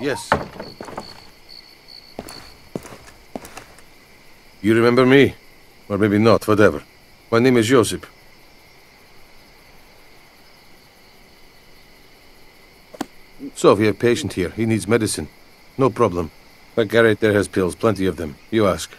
Yes. You remember me? Or maybe not, whatever. My name is Josip. So, we have a patient here. He needs medicine. No problem. My garret there has pills, plenty of them. You ask.